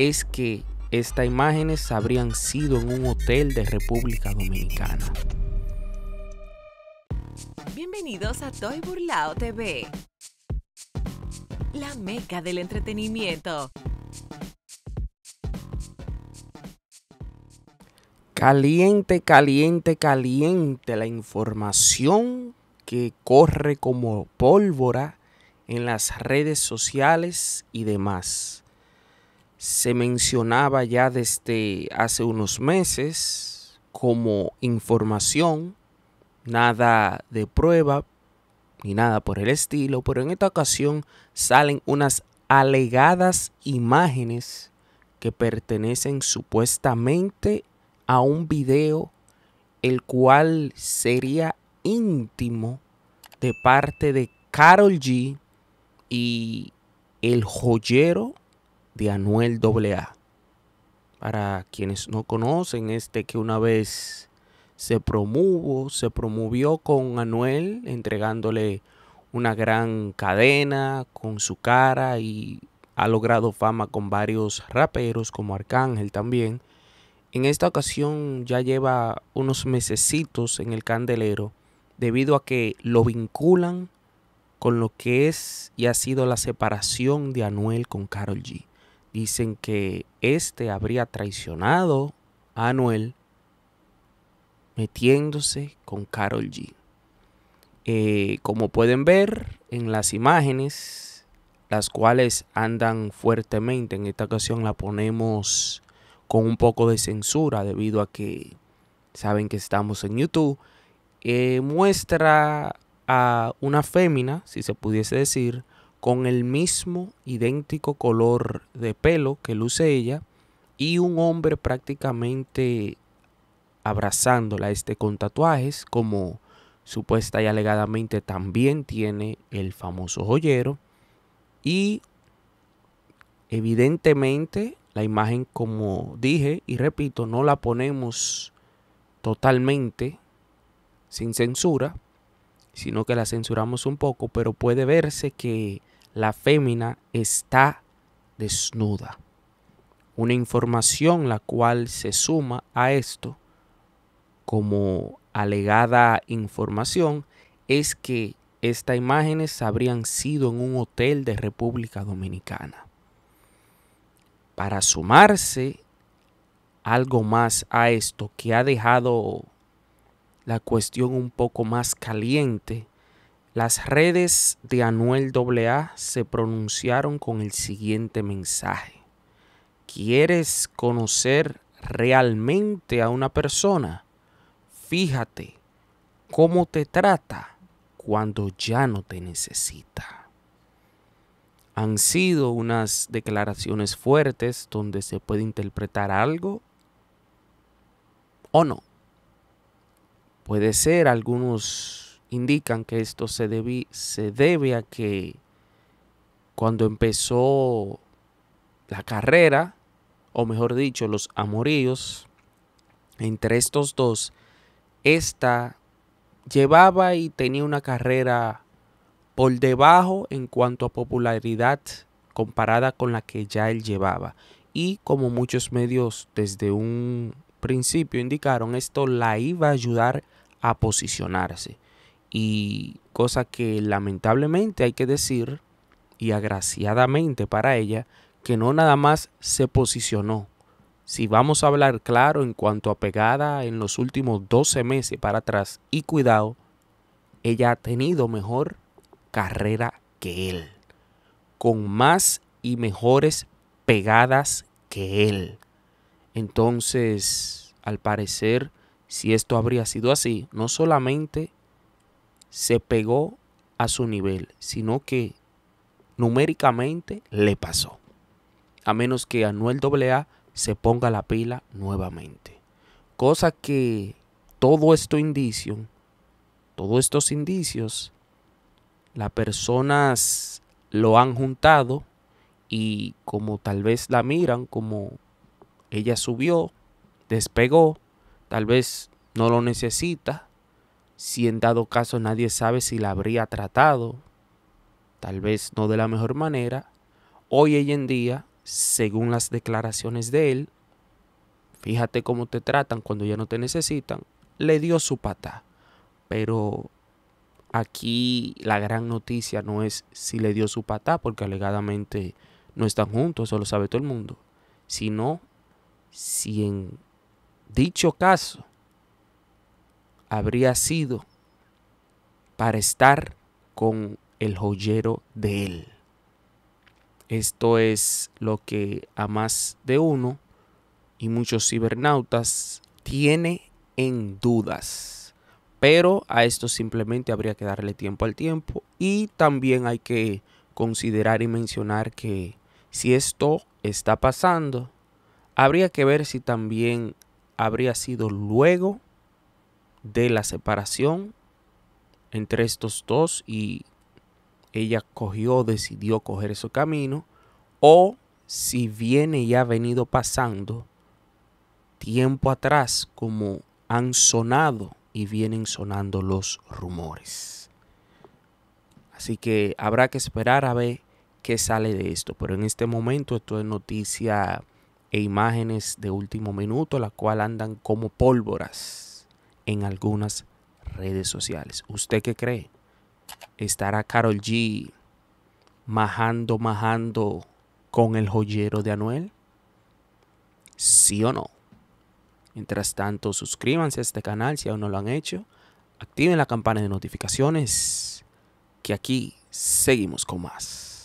es que estas imágenes habrían sido en un hotel de República Dominicana. Bienvenidos a Toy Burlao TV, la meca del entretenimiento. Caliente, caliente, caliente la información que corre como pólvora en las redes sociales y demás. Se mencionaba ya desde hace unos meses como información, nada de prueba ni nada por el estilo, pero en esta ocasión salen unas alegadas imágenes que pertenecen supuestamente a un video el cual sería íntimo de parte de Carol G y el joyero de Anuel AA. Para quienes no conocen, este que una vez se promuvo, se promovió con Anuel, entregándole una gran cadena con su cara y ha logrado fama con varios raperos como Arcángel también. En esta ocasión ya lleva unos mesecitos en el candelero debido a que lo vinculan con lo que es y ha sido la separación de Anuel con Carol G. Dicen que este habría traicionado a Anuel metiéndose con Carol G. Eh, como pueden ver en las imágenes, las cuales andan fuertemente, en esta ocasión la ponemos con un poco de censura debido a que saben que estamos en YouTube, eh, muestra a una fémina, si se pudiese decir, con el mismo idéntico color de pelo que luce ella y un hombre prácticamente abrazándola este con tatuajes como supuesta y alegadamente también tiene el famoso joyero. Y evidentemente la imagen, como dije y repito, no la ponemos totalmente sin censura, sino que la censuramos un poco, pero puede verse que la fémina está desnuda. Una información la cual se suma a esto como alegada información es que estas imágenes habrían sido en un hotel de República Dominicana para sumarse algo más a esto que ha dejado la cuestión un poco más caliente, las redes de Anuel AA se pronunciaron con el siguiente mensaje. ¿Quieres conocer realmente a una persona? Fíjate cómo te trata cuando ya no te necesita han sido unas declaraciones fuertes donde se puede interpretar algo o no. Puede ser, algunos indican que esto se, se debe a que cuando empezó la carrera, o mejor dicho, los amoríos entre estos dos, esta llevaba y tenía una carrera por debajo en cuanto a popularidad comparada con la que ya él llevaba. Y como muchos medios desde un principio indicaron, esto la iba a ayudar a posicionarse. Y cosa que lamentablemente hay que decir, y agraciadamente para ella, que no nada más se posicionó. Si vamos a hablar claro en cuanto a pegada en los últimos 12 meses para atrás y cuidado, ella ha tenido mejor carrera que él, con más y mejores pegadas que él. Entonces, al parecer, si esto habría sido así, no solamente se pegó a su nivel, sino que numéricamente le pasó. A menos que Anuel AA se ponga la pila nuevamente. Cosa que todo esto indicio, todos estos indicios las personas lo han juntado y como tal vez la miran como ella subió, despegó, tal vez no lo necesita, si en dado caso nadie sabe si la habría tratado, tal vez no de la mejor manera, hoy en día según las declaraciones de él, fíjate cómo te tratan cuando ya no te necesitan, le dio su pata. Pero aquí la gran noticia no es si le dio su pata, porque alegadamente no están juntos, eso lo sabe todo el mundo, sino si en dicho caso habría sido para estar con el joyero de él. Esto es lo que a más de uno y muchos cibernautas tiene en dudas. Pero a esto simplemente habría que darle tiempo al tiempo y también hay que considerar y mencionar que si esto está pasando, habría que ver si también habría sido luego de la separación entre estos dos y ella cogió, decidió coger ese camino, o si viene y ha venido pasando tiempo atrás como han sonado y vienen sonando los rumores. Así que habrá que esperar a ver qué sale de esto. Pero en este momento esto es noticia e imágenes de último minuto, la cual andan como pólvoras en algunas redes sociales. ¿Usted qué cree? ¿Estará Carol G majando, majando con el joyero de Anuel? ¿Sí o no? Mientras tanto, suscríbanse a este canal si aún no lo han hecho. Activen la campana de notificaciones, que aquí seguimos con más.